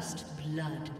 First blood.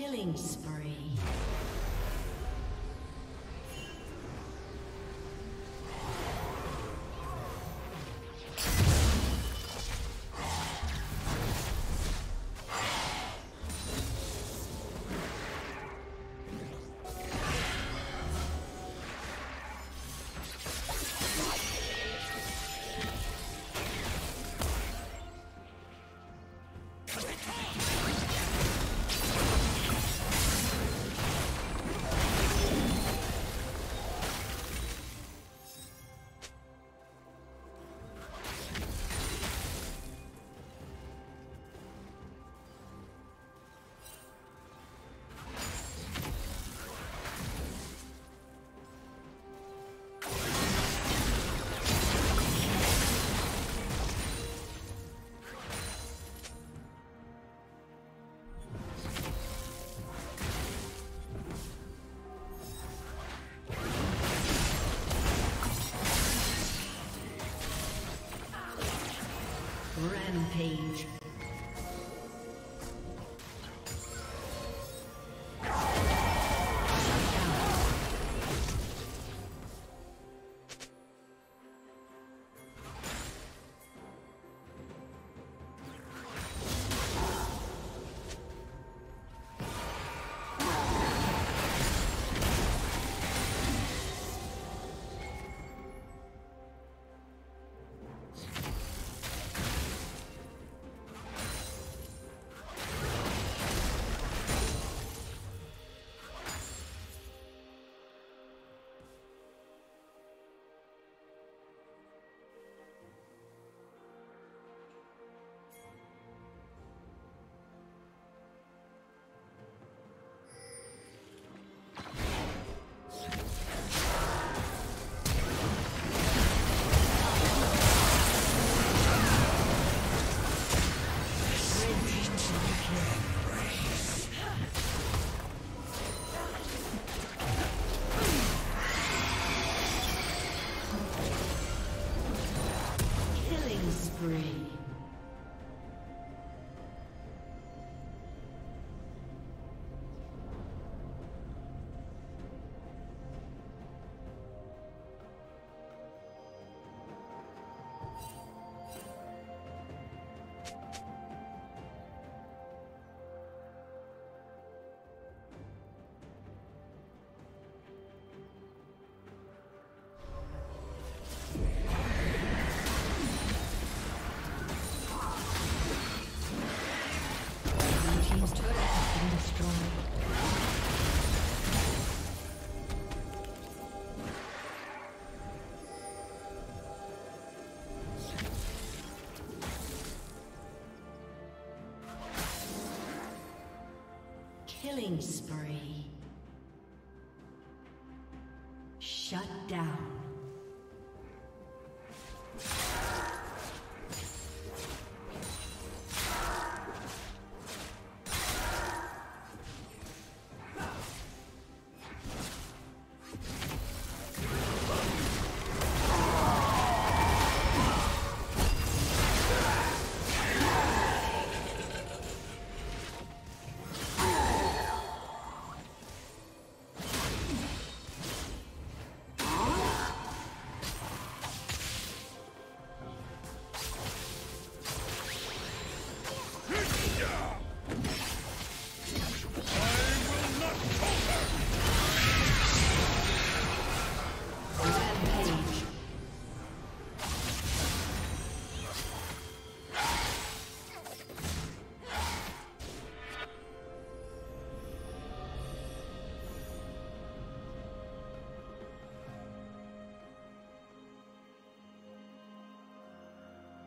Killing spree. Rampage. spree. Killing spree.